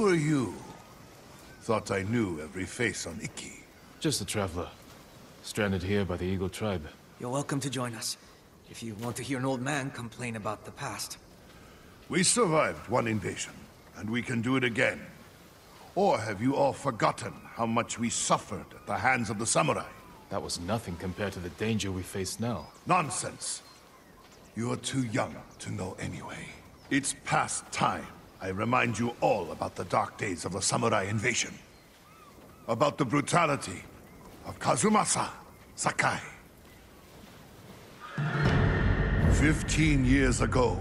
Who are you? Thought I knew every face on Iki. Just a traveler. Stranded here by the Eagle tribe. You're welcome to join us. If you want to hear an old man complain about the past. We survived one invasion, and we can do it again. Or have you all forgotten how much we suffered at the hands of the samurai? That was nothing compared to the danger we face now. Nonsense. You're too young to know anyway. It's past time I remind you all about the dark days of the samurai invasion. About the brutality of Kazumasa Sakai. Fifteen years ago,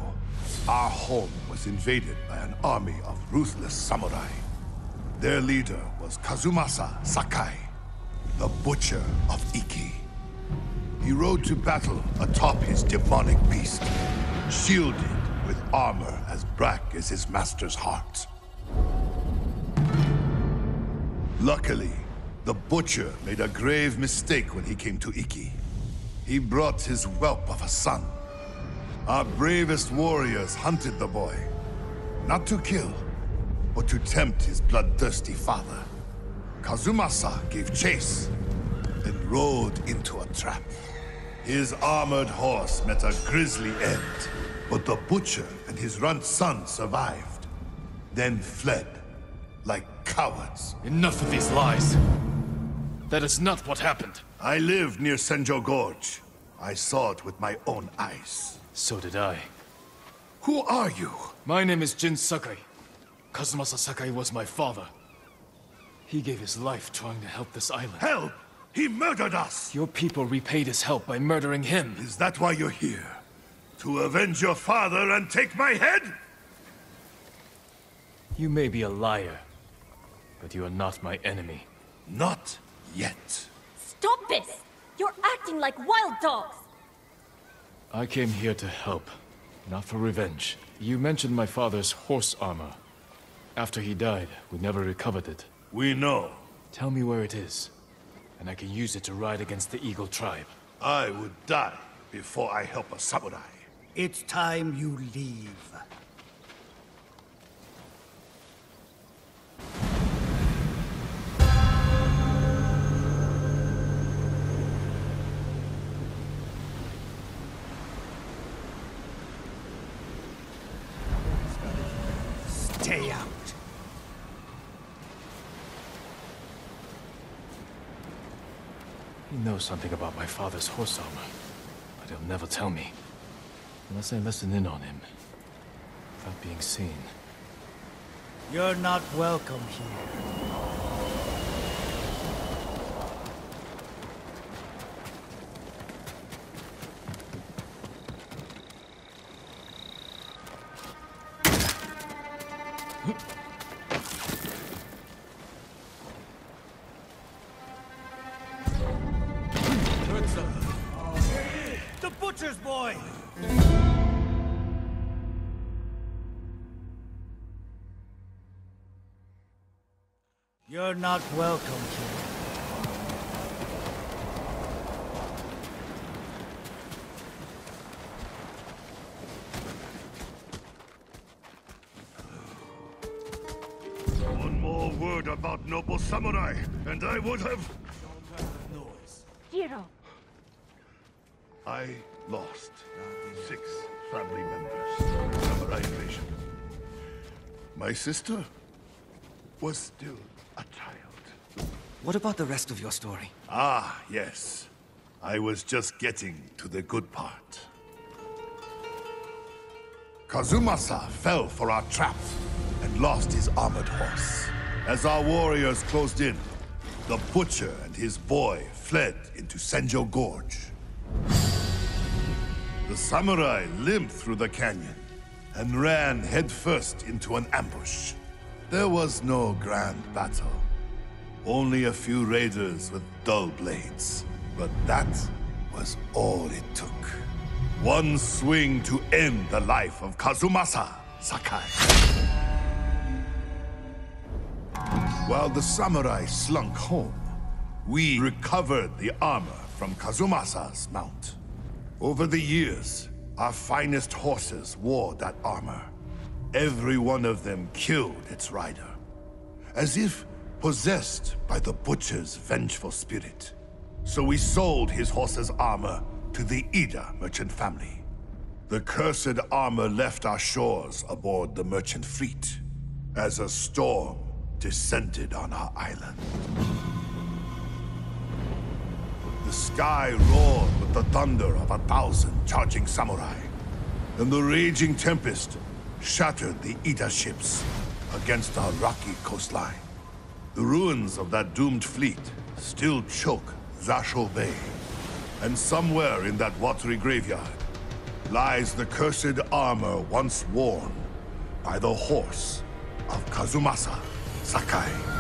our home was invaded by an army of ruthless samurai. Their leader was Kazumasa Sakai, the Butcher of Iki. He rode to battle atop his demonic beast, shielded with armor black as his master's heart. Luckily, the Butcher made a grave mistake when he came to Iki. He brought his whelp of a son. Our bravest warriors hunted the boy, not to kill, but to tempt his bloodthirsty father. Kazumasa gave chase, and rode into a trap. His armored horse met a grisly end, but the butcher and his runt son survived, then fled like cowards. Enough of these lies. That is not what happened. I lived near Senjo Gorge. I saw it with my own eyes. So did I. Who are you? My name is Jin Sakai. Kazumasa Sakai was my father. He gave his life trying to help this island. Help! He murdered us! Your people repaid his help by murdering him. Is that why you're here? To avenge your father and take my head? You may be a liar, but you are not my enemy. Not yet. Stop this! You're acting like wild dogs! I came here to help, not for revenge. You mentioned my father's horse armor. After he died, we never recovered it. We know. Tell me where it is, and I can use it to ride against the Eagle tribe. I would die before I help a samurai. It's time you leave. Stay out. He knows something about my father's horse armor, but he'll never tell me. Unless I listen in on him, without being seen. You're not welcome here. You're not welcome here. One more word about noble samurai, and I would have... Jiro, I lost six family members in the samurai invasion. My sister was still a child. What about the rest of your story? Ah, yes. I was just getting to the good part. Kazumasa fell for our trap and lost his armored horse. As our warriors closed in, the butcher and his boy fled into Senjo Gorge. The samurai limped through the canyon and ran headfirst into an ambush. There was no grand battle. Only a few raiders with dull blades. But that was all it took. One swing to end the life of Kazumasa Sakai. While the samurai slunk home, we recovered the armor from Kazumasa's mount. Over the years, our finest horses wore that armor. Every one of them killed its rider. as if possessed by the Butcher's vengeful spirit. So we sold his horse's armor to the Ida merchant family. The cursed armor left our shores aboard the merchant fleet as a storm descended on our island. The sky roared with the thunder of a thousand charging samurai, and the raging tempest shattered the Ida ships against our rocky coastline. The ruins of that doomed fleet still choke Zasho Bay, and somewhere in that watery graveyard lies the cursed armor once worn by the horse of Kazumasa Sakai.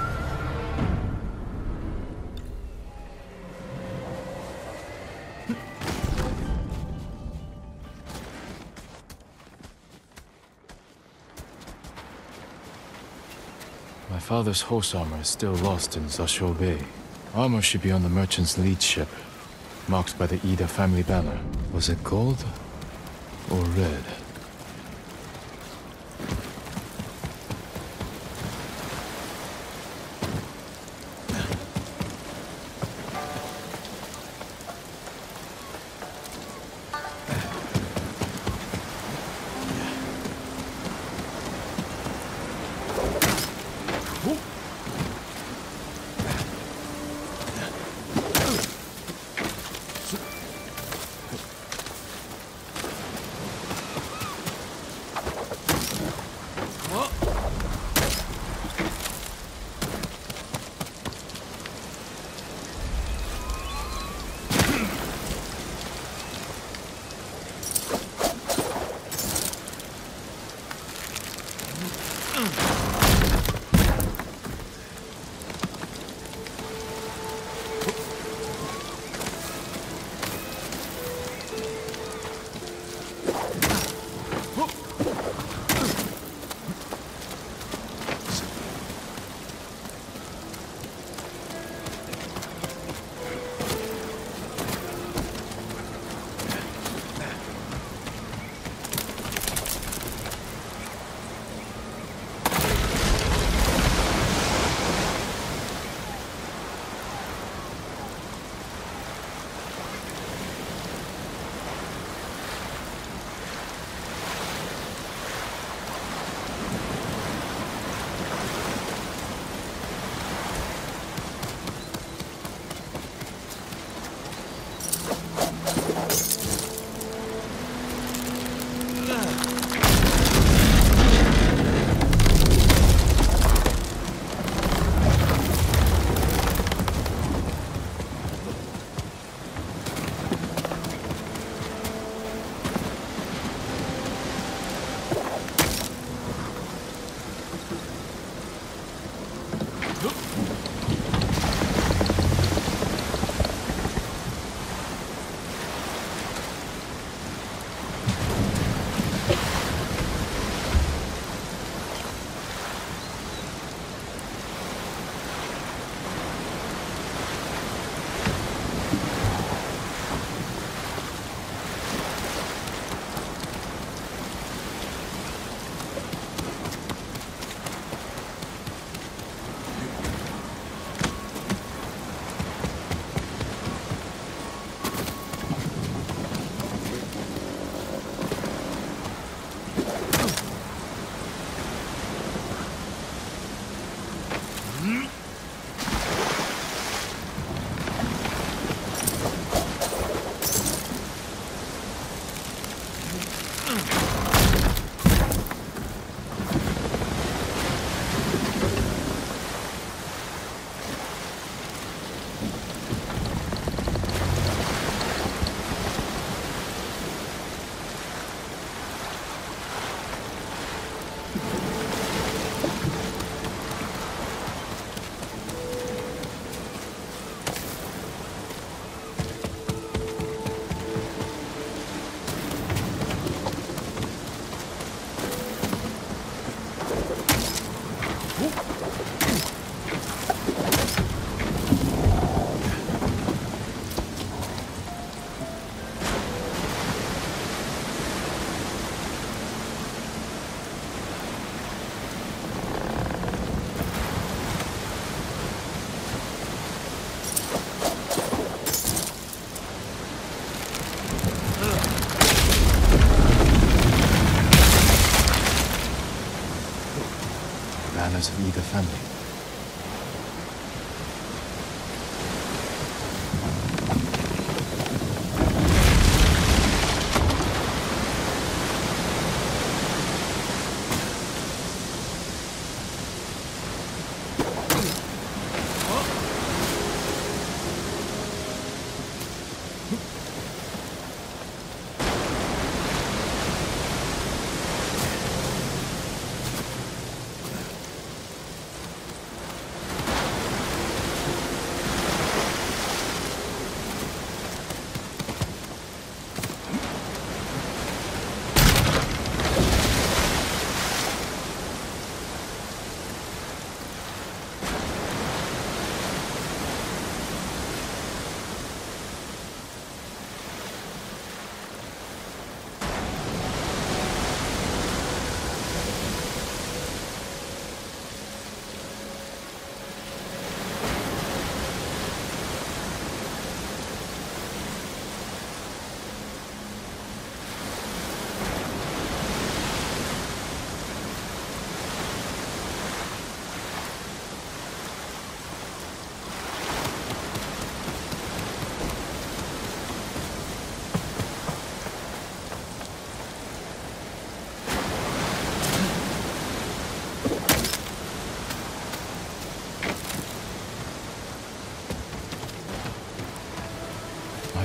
Father's horse armor is still lost in Zasho Bay. Armor should be on the merchant's lead ship, marked by the Ida family banner. Was it gold or red?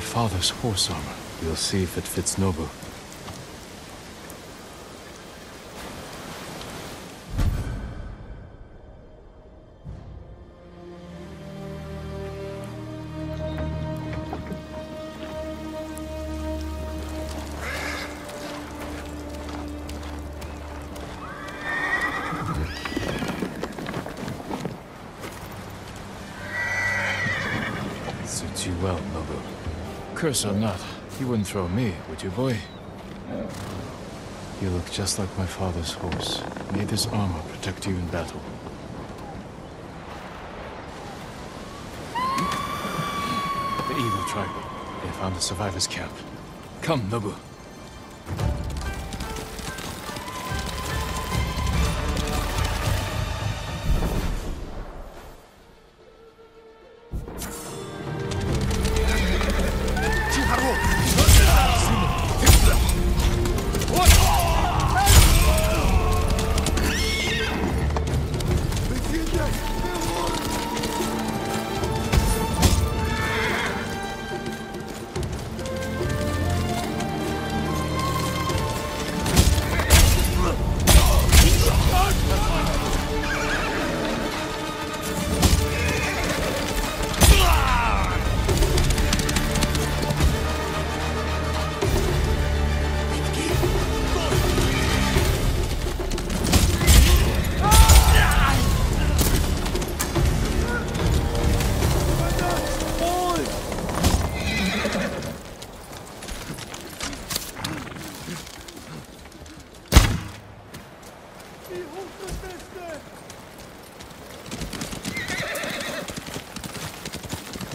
Father's horse armor. We'll see if it fits Nobu. Suits you well, Nobu. Curse or not, you wouldn't throw me, would you, boy? You look just like my father's horse. May this armor protect you in battle. The evil tribe. They found the survivors' camp. Come, Nobu.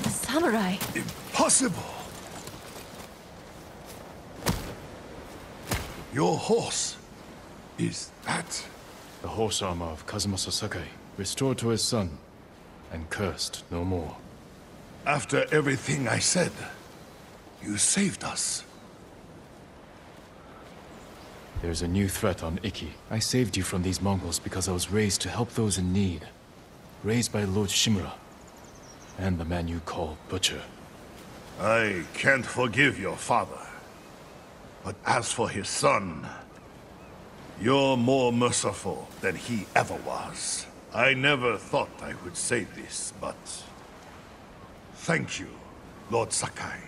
A samurai. Impossible! Your horse. Is that... The horse armor of Kazumasa Sakai, restored to his son, and cursed no more. After everything I said, you saved us. There's a new threat on Iki. I saved you from these Mongols because I was raised to help those in need. Raised by Lord Shimura. And the man you call Butcher. I can't forgive your father. But as for his son, you're more merciful than he ever was. I never thought I would say this, but... Thank you, Lord Sakai.